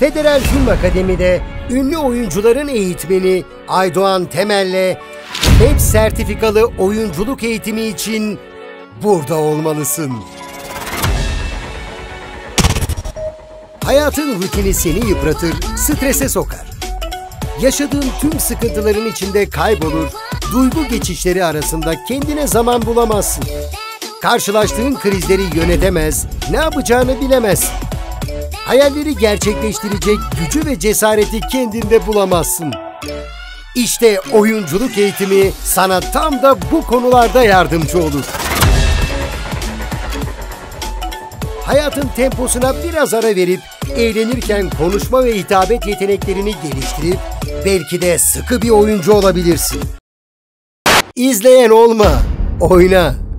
Federal Film Akademi'de ünlü oyuncuların eğitmeni Aydoğan Temel'le BEP sertifikalı oyunculuk eğitimi için burada olmalısın. Hayatın rutini seni yıpratır, strese sokar. Yaşadığın tüm sıkıntıların içinde kaybolur, duygu geçişleri arasında kendine zaman bulamazsın. Karşılaştığın krizleri yönetemez, ne yapacağını bilemezsin. Hayalleri gerçekleştirecek gücü ve cesareti kendinde bulamazsın. İşte oyunculuk eğitimi sana tam da bu konularda yardımcı olur. Hayatın temposuna biraz ara verip eğlenirken konuşma ve hitabet yeteneklerini geliştirip belki de sıkı bir oyuncu olabilirsin. İzleyen olma, oyna.